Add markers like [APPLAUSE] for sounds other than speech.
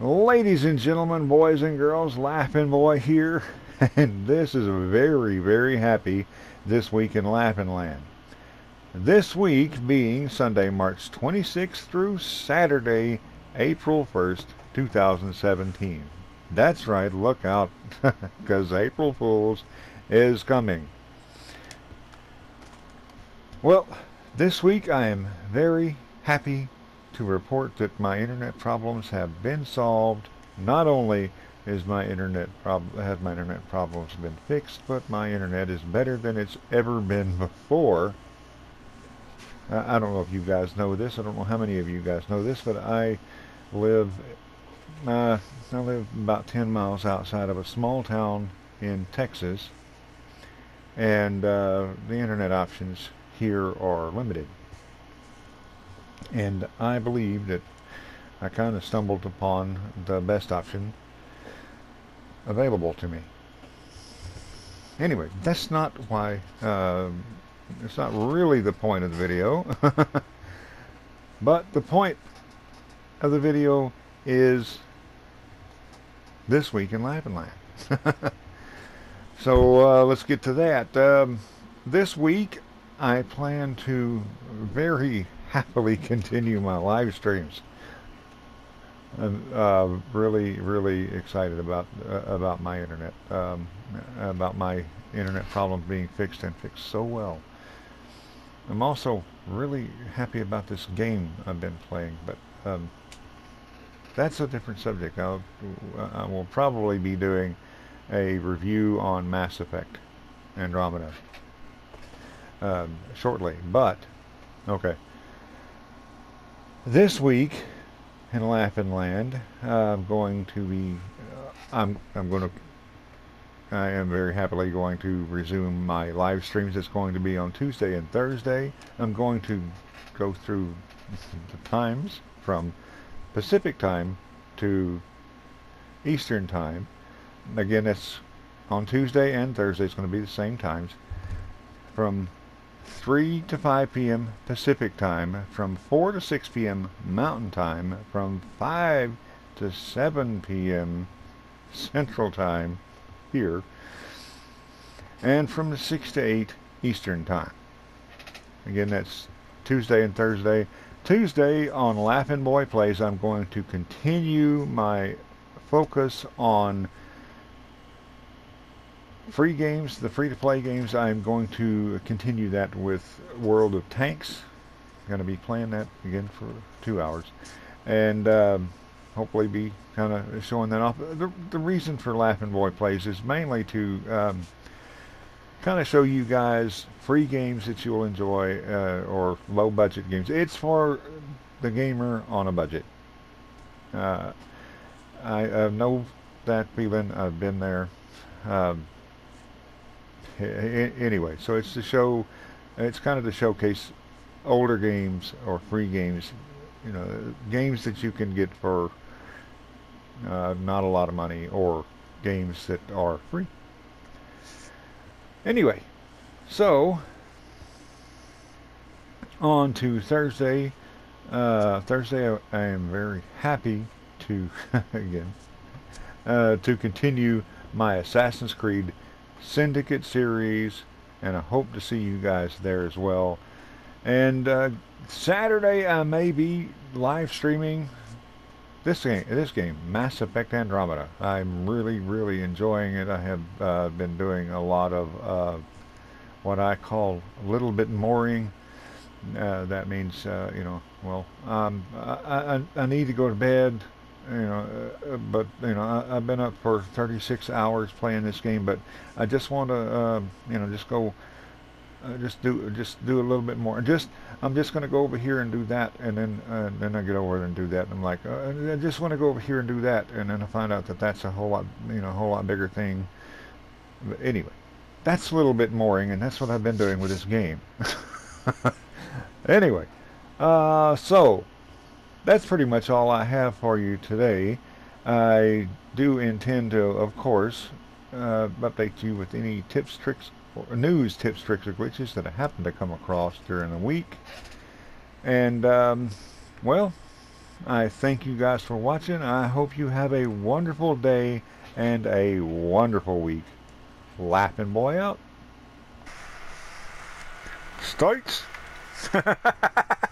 Ladies and gentlemen, boys and girls, LaffinBoy here, [LAUGHS] and this is a very, very happy This Week in Laffin Land. This week being Sunday, March 26th through Saturday, April 1st, 2017. That's right, look out, [LAUGHS] because April Fool's is coming. Well, this week I am very happy to report that my internet problems have been solved. Not only is my internet prob- has my internet problems been fixed, but my internet is better than it's ever been before. I don't know if you guys know this. I don't know how many of you guys know this, but I live uh, I live about 10 miles outside of a small town in Texas, and uh, the internet options here are limited. And I believe that I kind of stumbled upon the best option available to me. Anyway, that's not why, uh, it's not really the point of the video. [LAUGHS] but the point of the video is this week in Laffin Land. [LAUGHS] so uh, let's get to that. Um, this week I plan to very happily continue my live streams. I'm uh, really, really excited about uh, about my internet, um, about my internet problem being fixed and fixed so well. I'm also really happy about this game I've been playing, but um, that's a different subject. I'll, I will probably be doing a review on Mass Effect Andromeda um, shortly, but okay. This week in Laffin Land, uh, I'm going to be, uh, I'm, I'm going to, I am very happily going to resume my live streams. It's going to be on Tuesday and Thursday. I'm going to go through the times from Pacific time to Eastern time. Again, it's on Tuesday and Thursday. It's going to be the same times from 3 to 5 p.m. Pacific Time, from 4 to 6 p.m. Mountain Time, from 5 to 7 p.m. Central Time here, and from 6 to 8 Eastern Time. Again, that's Tuesday and Thursday. Tuesday on LaffinBoy Plays, I'm going to continue my focus on free games, the free-to-play games, I'm going to continue that with World of Tanks. I'm going to be playing that again for two hours. And um, hopefully be kind of showing that off. The, the reason for LaffinBoy Plays is mainly to um, kind of show you guys free games that you'll enjoy uh, or low-budget games. It's for the gamer on a budget. Uh, I, I know that feeling. I've been there. Um, anyway, so it's to show, it's kind of to showcase older games or free games, you know, games that you can get for uh, not a lot of money or games that are free. Anyway, so on to Thursday. Uh, Thursday, I, I, am very happy to [LAUGHS] again uh, to continue my Assassin's Creed Syndicate series, and I hope to see you guys there as well. And uh, Saturday, I may be live streaming this game, this game, Mass Effect Andromeda. I'm really, really enjoying it. I have uh, been doing a lot of uh, what I call a little bit mooring. Uh, that means, uh, you know, well, um, I, I, I need to go to bed you know, uh, but you know, I, have been up for 36 hours playing this game, but I just want to, uh, you know, just go, uh, just do, just do a little bit more. Just, I'm just going to go over here and do that, and then, uh, then I get over there and do that. And I'm like, uh, I just want to go over here and do that, and then I find out that that's a whole lot, you know, a whole lot bigger thing. But anyway, that's a little bit mooring, and that's what I've been doing with this game. [LAUGHS] anyway, uh, so that's pretty much all I have for you today. I do intend to, of course, uh, update you with any tips, tricks, or news, tips, tricks, or glitches that I happen to come across during the week. And, um, well, I thank you guys for watching. I hope you have a wonderful day and a wonderful week. LaffinBoy out. States. [LAUGHS]